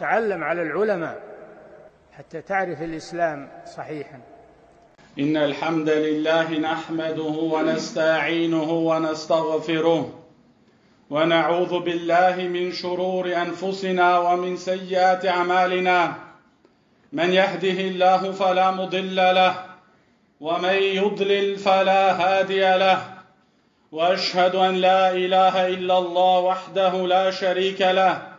تعلم على العلماء حتى تعرف الإسلام صحيحا إن الحمد لله نحمده ونستعينه ونستغفره ونعوذ بالله من شرور أنفسنا ومن سيئات أعمالنا من يهده الله فلا مضل له ومن يضلل فلا هادي له وأشهد أن لا إله إلا الله وحده لا شريك له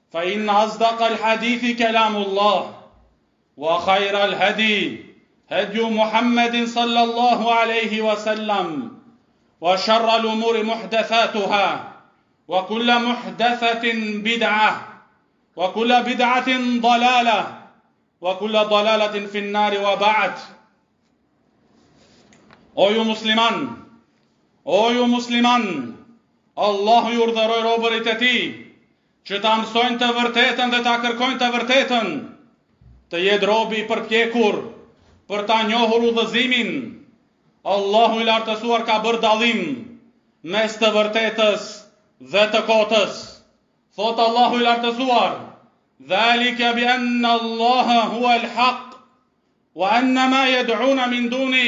فإن أصدق الحديث كلام الله وخير الهدي هدي محمد صلى الله عليه وسلم وشر الأمور محدثاتها وكل محدثة بدعة وكل بدعة ضلالة وكل ضلالة في النار وبعد اي مسلما اي مسلما الله يرضى urdhëroj robërit Që ta mësojnë të vërtetën dhe ta kërkojnë të vërtetën, të jetë robi i përpjekur për ta njohur udhëzimin, Allahu i Lartësuar ka bërë dallim mes të vërtetës dhe të kotës. Thotë Allahu i Lartësuar, Dhalike bi anna Allaha huwa al-haq, wa anna ma yad'una min duni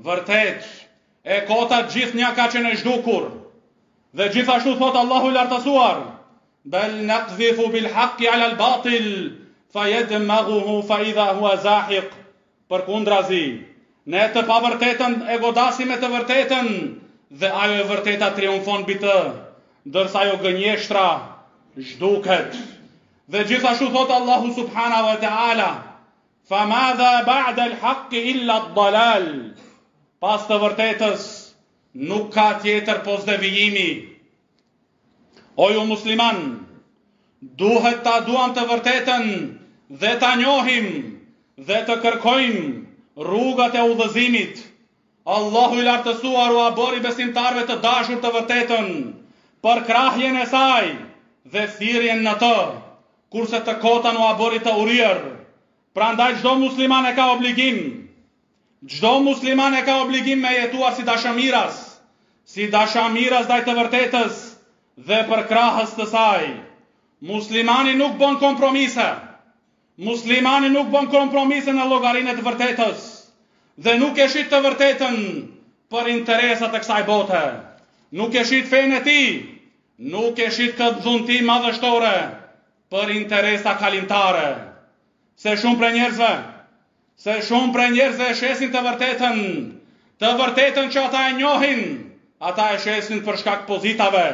Vërtet, e kota gjithnjë ka qenë e zhdukur. Dhe gjithashtu thotë Allahu i lartësuar, bel naqdhifu bil haqqi ala al batil, fa yadmaghuhu fa idha huwa zahiq. Përkundrazi, ne të pavërtetën e godasim me të vërtetën dhe ajo e vërteta triumfon mbi të, ndërsa ajo gënjeshtra zhduket. Dhe gjithashtu thotë Allahu subhanahu wa taala, Fa madha ba'da al-haqq illa ad-dalal. Pas të vërtetës nuk ka tjetër pos devijimit. O ju muslimanë, duhet ta duam të vërtetën dhe ta njohim dhe të kërkojmë rrugat e udhëzimit. Allahu i lartësuar ua bëri besimtarëve të dashur të vërtetën përkrahjen e saj dhe thirrjen në të. Kurse të kotën ua bëri të urryer. Prandaj çdo musliman e ka obligim. Çdo musliman e ka obligim me jetuar si dashamiras, si dashamiras ndaj të vërtetës dhe përkrahës të saj. Muslimani nuk bën kompromise. Muslimani nuk bën kompromise në llogarinë e së vërtetës dhe nuk e shit të vërtetën për interesat e kësaj bote. Nuk e shit fenë e tij Nuk e shit këtë dhunti madhështore për interesa kalimtare. Se shumë prej njerëzve, se shumë prej njerëzve e shesin të vërtetën, të vërtetën që ata e njohin, ata e shesin për shkak pozitave,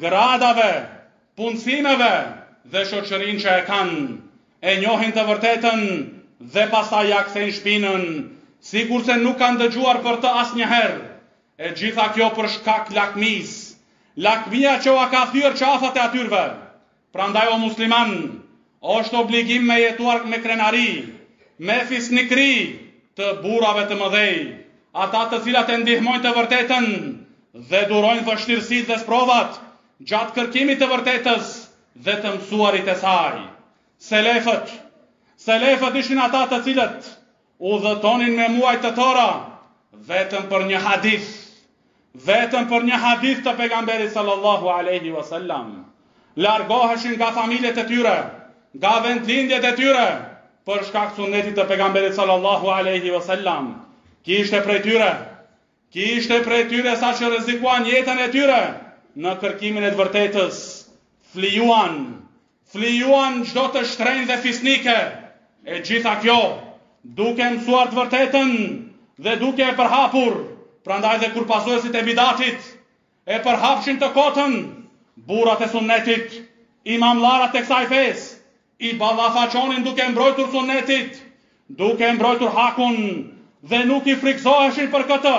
gradave, punësimeve dhe shoqërinë që e kanë. E njohin të vërtetën dhe pastaj ia kthejnë shpinën, sikurse nuk kanë dëgjuar për të asnjëherë, E gjitha kjo për shkak lakmisë. Lakmia që ua ka thyer qafat e atyreve. Prandaj o musliman, është obligim me jetuar me krenari, me fisnikëri të burrave të mëdhej, ata të cilat e ndihmojnë të vërtetën dhe durojnë vështirësitë dhe sprovat gjatë kërkimit të vërtetës dhe të mësuarit e saj. Selefët Selefët ishin ata të cilët Udhëtonin me muaj të tëra vetëm për një hadith, vetëm për një hadith të pejgamberit sallallahu alaihi wasallam. Largoheshin nga familjet e tyre, nga vendlindjet e tyre, për shkak sunnetit të pejgamberit sallallahu alaihi wasallam. Kishte prej tyre Kishte prej tyre sa që rrezikuan jetën e tyre në kërkimin e të vërtetës, flijuan, flijuan çdo të shtrenjtë dhe fisnike, e gjitha kjo duke mësuar të vërtetën dhe duke e përhapur, prandaj dhe kur pasuesit e bidatit E përhapshin të kotën burrat e sunnetit, imamllarat e kësaj fesë, i ballafaqonin duke mbrojtur sunnetit, duke mbrojtur hakun dhe nuk i frikëzoheshin për këtë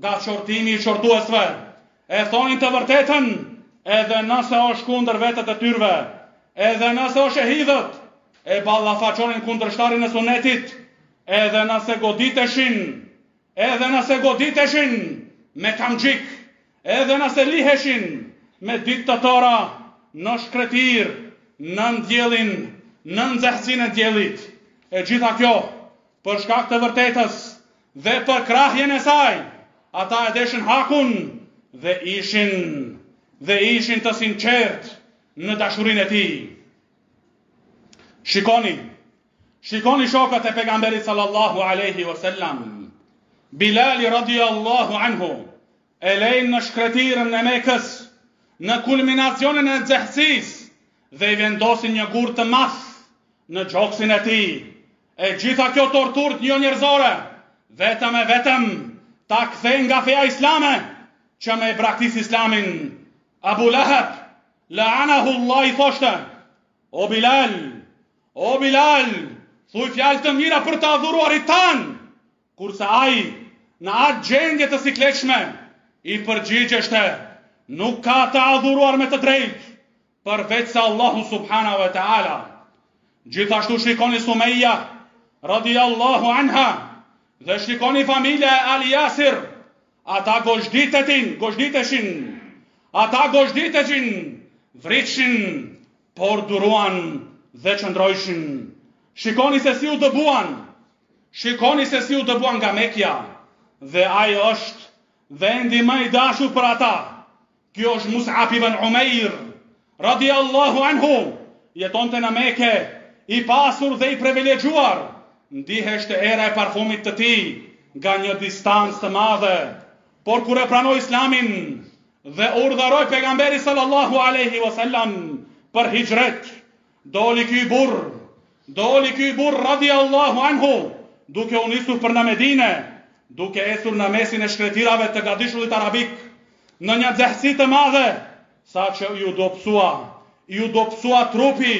nga qortimi i qortuesve. E thonin të vërtetën, edhe nëse është kundër vetes e tyrve, edhe nëse është e hidhët, e ballafaqonin kundërshtarin e sunnetit, edhe nëse goditeshin, Edhe nëse goditeshin me kamxhik, edhe nëse liheshin me ditë të tëra në shkretir nën diellin, në nxehtësinë e diellit, e gjitha kjo për shkak të vërtetës dhe përkrahjen e saj, ata e deshin Hakun dhe ishin dhe ishin të sinqertë në dashurinë e tij. Shikoni, Shikoni shokët e Pejgamberit sallallahu alejhi wa sallam. Bilali radiallahu anhu e lejnë në shkretirën e Mekës në kulminacionin e nxehtësisë dhe i vendosin një gur të madh në gjoksin e tij. E gjitha kjo torturë çnjerëzore vetëm e vetëm ta kthejnë nga feja islame që me e braktis islamin. Abu Lahab, la anahu Allah i thoshte, O Bilal, o Bilal, thuj fjalë të mira për të adhuruarit tan, kurse ai në atë gjendje të sikletshme i përgjigjeshte, nuk ka të adhuruar me të drejtë përveç se Allahu subhanahu wa taala. Gjithashtu shikoni Sumeja radiallahu anha dhe shikoni familja e Ali Jasir Ata gozhditetin, gozhditeshin, ata gozhditeshin, vritshin, por duruan dhe qëndrojshin. Shikoni se si u dëbuan, shikoni se si u dëbuan nga Mekja, dhe ajo është vendi ma i dashur për ata. Kjo është Mus'ab ibn Umair, radiallahu anhu, jetonte në Mekë, i pasur dhe i privilegjuar, ndiheshte era e parfumit të tij nga një distancë të madhe. Por kur e pranoi Islamin dhe urdhëroi pejgamberi sallallahu alaihi wasallam për hijret, Doli ky burr, doli ky burr radiallahu anhu, duke u nisur për në Medine, duke ecur në mesin e shkretirave të gadishullit arabik, në një nxehtësi të madhe, sa që iu dobësua, iu dobësua trupi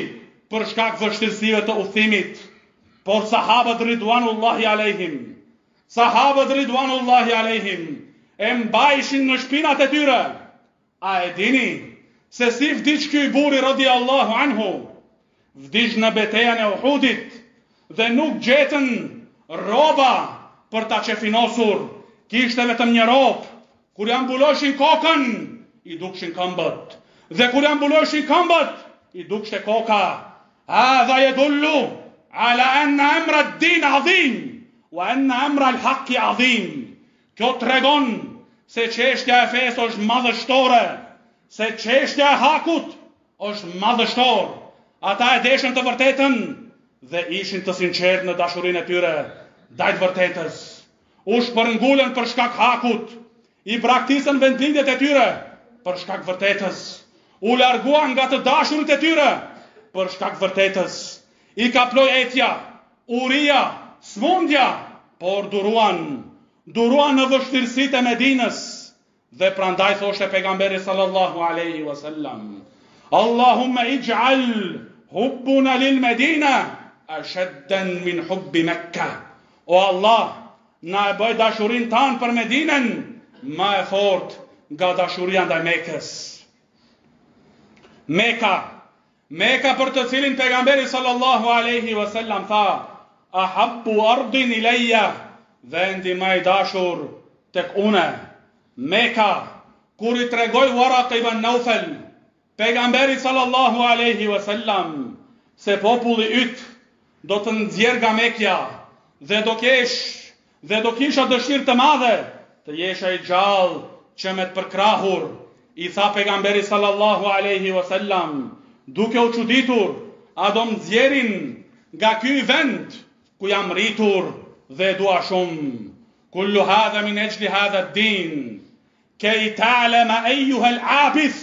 për shkak vështirësive të udhtimit. Por sahabët Ridwanullahi alejhim, sahabët Ridwanullahi alejhim, e mbajshin në shpinat e tyre, A e dini se si vdiq ky burri radijallahu anhu? Vdiq në betejën e Uhudit dhe nuk gjetën rroba për ta qefinosur, kishte vetëm një rrobë. Kur ja mbulojshin kokën, i dukshin këmbët, dhe kur ja mbulojshin këmbët, i dukshte koka. Hadha yadullu ala anna amra ad-din azim wa anna amra al-haqq azim. Kjo tregon se çështja e fesë është madhështore, se çështja e hakut është madhështor. Ata e deshën të vërtetën dhe ishin të sinqertë në dashurinë e tyre ndaj të vërtetës. U shpërngulën për shkak hakut, i braktisën vendlindjet e tyre për shkak vërtetës. U larguan nga të dashurit e tyre për shkak vërtetës. I kaploi etja Uria, sëmundja, por duruan, duruan në vështirësitë e Medinës, dhe prandaj thoshte pejgamberi sallallahu alaihi wasallam, Allahumma ij'al hubbuna lil Medina ashaddan min hubbi Mekka. O Allah, na e bëj dashurin tanë për Medinën ma e fortë nga dashuria ndaj Mekës. Meka Meka për të cilin Pejgamberi sallallahu alejhi ve selam tha, Ahabbu ardin ileyya, vendi ma i dashur tek unë. Meka, kur i tregoi Waraq ibn Nawfal Pejgamberit sallallahu alejhi ve selam se populli yt do të nxjerrë nga Mekja dhe do kesh Dhe do kisha dëshirë të madhe të jesha i gjallë që me të përkrahur, i tha Pejgamberi sallallahu alejhi wa sallam, duke u çuditur, a do më nxjerrin nga ky vend ku jam rritur dhe e dua shumë. Kullu hadha min ejli hadha din. Kej ta'lama ejuhel abith.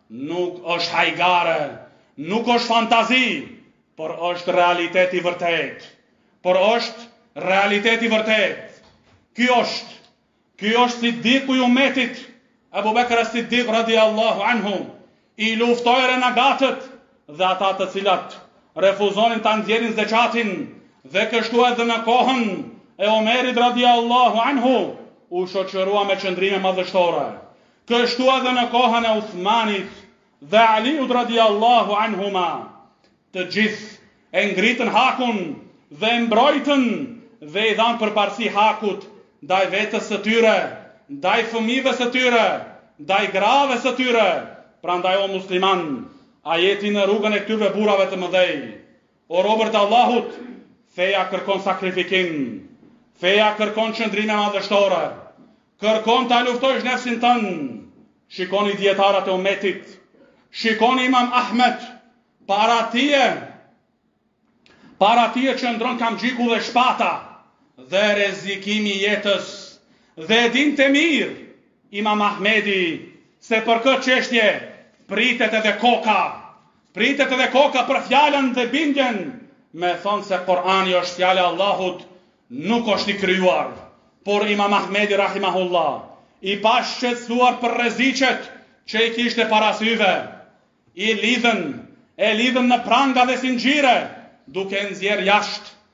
Nuk është hajgare, nuk është fantazi, por është realitet i vërtet. Por është realitet i vërtet. Ky është, ky është Sidiku i umetit, Ebu Bekr as-Sidik radi Allahu anhu, i luftoi renegatët dhe ata të cilat refuzonin ta nxjerrin zeqatin dhe kështu edhe në kohën e Omerit radi Allahu anhu, u shoqërua me qëndrime madhështore. Kështu edhe në kohën e Uthmanit dhe Aliut radijallahu anhuma, të gjithë e ngritën hakun dhe e mbrojtën dhe i dhanë përparësi hakut ndaj vetes së tyre, ndaj fëmijëve së tyre, ndaj grave së tyre, prandaj o musliman, a je ti në rrugën e këtyre burrave të mëdhej? O robër të Allahut, feja kërkon sakrifikim, feja kërkon qëndrime madhështore, kërkon të luftojsh nefsin tënd, shikoni dijetarët e umetit, shikoni imam Ahmet, para tij, para tij qëndron kamxhiku dhe shpata, dhe rrezikimi i jetës, dhe e dinte mirë, imam Ahmedi, se për këtë çështje, pritet edhe koka, Pritet edhe koka për fjalën dhe bindjen me thonë se Kur'ani është fjalë e Allahut, nuk është i krijuar. Por Imam Ahmedi rahimahullah, i pashqetësuar për rreziqet që i kishte para syve, i lidhën, e lidhën në pranga dhe zinxhirë, duke e nxjerrë jashtë,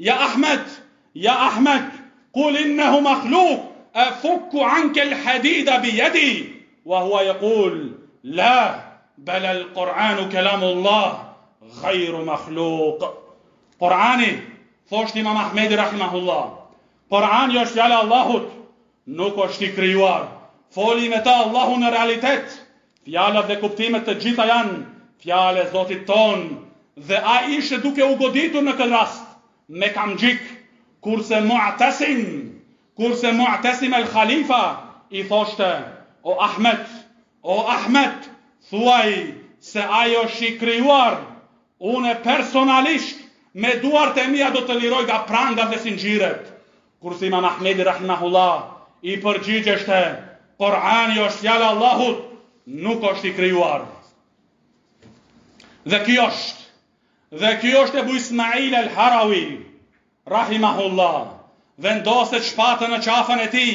يا أحمد يا أحمد قل إنه مخلوق أفك عنك الحديد بيدي وهو يقول لا بل القرآن كلام الله غير مخلوق قرآني فوشتي إمام أحمد رحمه الله قرآن يشعل الله nuk është i krijuar. Foli me ta Allahu në realitet. Fjalët dhe kuptimet të gjitha janë fjalë e Zotit tonë dhe ai ishte duke u goditur në këtë rast me kamxhik, kurse Mu'tasim, kurse Mu'tasim el-Khalifa i thoshte, O Ahmet, o Ahmet, thuaj se ai është i krijuar, unë personalisht me duart e mia do të të liroj nga prangat dhe zinxhirët. Kurse Imam Ahmedi rahimahullah i përgjigjeshte, Kur'ani është fjala e Allahut, nuk është i krijuar. Dhe ky është, dhe ky është Ebu Ismail el Harawi, rahimahullah, vendosën shpatën në qafën e tij,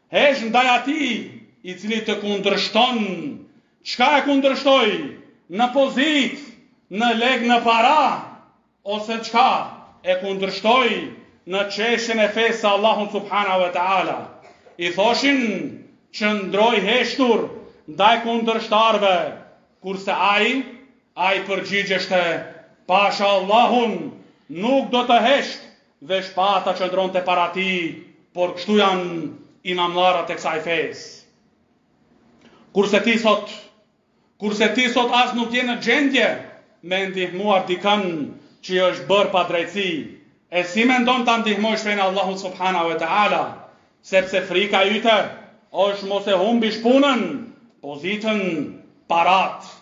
Hesht ndaj atij i cili të kundërshton, çka e kundërshtoi në pozitë, në lekë në para, ose çka e kundërshtoi në çështjen e fesë së Allahut subhanahu wa taala. I thoshin qëndro i heshtur ndaj kundërshtarve, kurse ai, ai përgjigjeshte, pasha Allahun nuk do të hesht Dhe shpata qëndronte para tij, por kështu janë imamllarët e kësaj fesë. Kurse ti sot, kurse ti sot as nuk je në gjendje me e ndihmuar dikën që i është bërë padrejtësi, e si mendon ta ndihmojsh fenë e Allahut subhanahu wa taala, sepse frika yte është mos e humbish punën, pozitën, paratë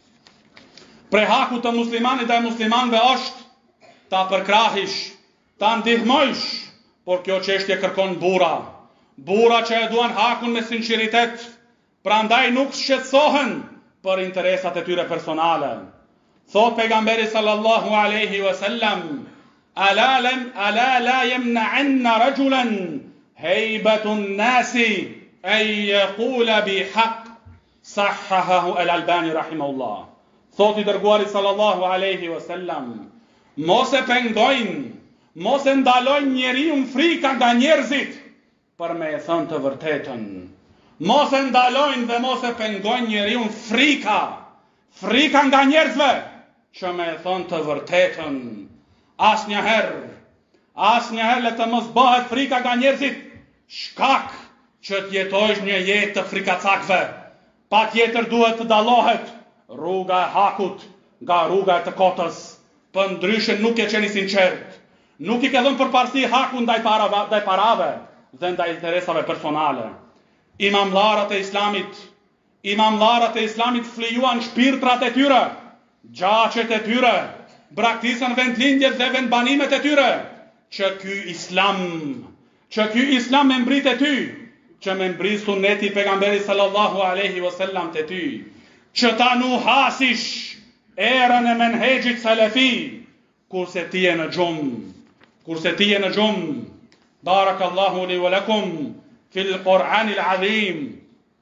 Prej haku të muslimanit dhe muslimanëve është ta përkrahish, ta ndihmojsh, por kjo çështje kërkon burra. Burra që e duan hakun me sinqeritet, prandaj nuk shqetsohen për interesat e tyre personale. Thotë pejgamberi sallallahu aleyhi wa sallam, ala, lem, ala la jemne'anne rexhulen, hejbetun nasi, en jekula bi hak, Sahhahahu al-Albani rahimahullah, thotë i Dërguari sallallahu alejhi wa sallam, Mos e pengojnë, mos e ndalojnë njeriun frika nga njerëzit për me e thënë të vërtetën. Mos e ndalojnë dhe mos e pengojnë njeriun frika, frika nga njerëzve Që me e thënë të vërtetën, asnjëherë, asnjëherë le të mos bëhet frika nga njerëzit, shkak që të jetojsh një jetë të frikacakëve. Patjetër duhet të dallohet rruga e hakut nga rruga e të kotës, përndryshe nuk ke qenë i sinqertë, nuk i ke dhënë përparësi hakut ndaj parave, ndaj parave dhe ndaj interesave personale. Imamllarët e islamit Imamllarët e Islamit flijuan shpirtrat e tyre, gjaqet e tyre, braktisën vendlindjet dhe vendbanimet e tyre, që ky Islam, që ky Islam me mbri te ty, që me mbri sunneti i Pejgamberit sallallahu alejhi ve sellem te ty, që ta nuhasish erën e menhexhit selefi, kurse ti je në gjumë, kurse ti je në gjumë. Barakallahu li wa lakum fil Kur'anil Adhim.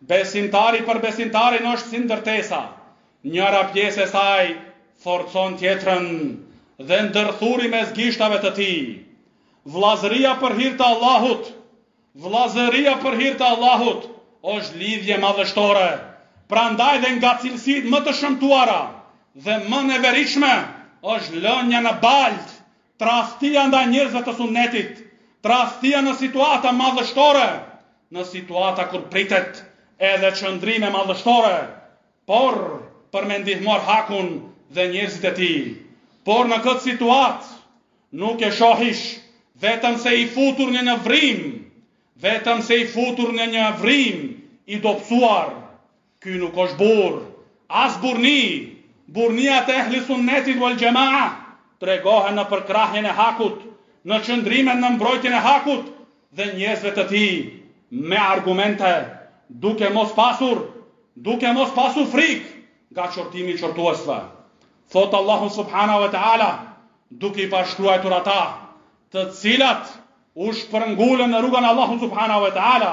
Besimtari për besimtarin është si ndërtesa, njëra pjesë e saj forcon tjetrën dhe ndërthuri mes gishtave të tij. Vëllazëria për hir të Allahut Vëllazëria për hir të Allahut është lidhje madhështore, prandaj dhe nga cilësitë më të shëmtuara dhe më neveritshme është lënia në baltë Tradhtia ndaj njerëzve të Sunnetit, tradhtia në situata madhështore, në situata kur pritet edhe qëndrime madhështore, por për me ndihmuar Hakun dhe njerëzit e tij. Por në këtë situatë nuk e shohish, vetëm se i futur në një vrimë, vetëm se i futur në një vrimë, i dobësuar. Ky nuk është burrë, as burrni! Burrniat e Ehli Sunnetit wal Xhemaah tregohen në përkrahjen e hakut, në qëndrimin në mbrojtjen e hakut dhe njerëzve të tij, me argumente, duke mos pasur, duke mos pasur frikë nga qortimi i qortuesve. Thotë Allahu subhanahu wa ta'ala, duke i përshkruajtur ata, të cilat u shpërngulën në rrugën e Allahut subhanahu wa ta'ala,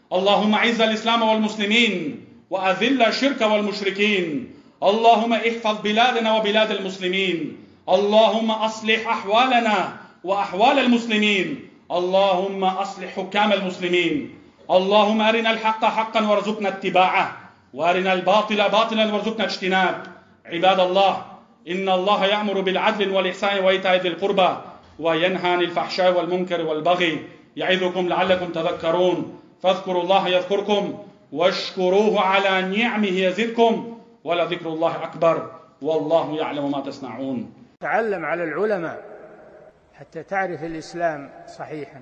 اللهم عز الإسلام والمسلمين وأذل الشرك والمشركين اللهم احفظ بلادنا وبلاد المسلمين اللهم أصلح أحوالنا وأحوال المسلمين اللهم أصلح حكام المسلمين اللهم أرنا الحق حقا وارزقنا اتباعه وأرنا الباطل باطلا وارزقنا اجتناب عباد الله إن الله يأمر بالعدل والإحسان وإيتاء ذي القربى وينهى عن الفحشاء والمنكر والبغي يعظكم لعلكم تذكرون فاذكروا الله يذكركم واشكروه على نعمه يزدكم ولذكر الله أكبر والله يعلم ما تصنعون تعلم على العلماء حتى تعرف الإسلام صحيحا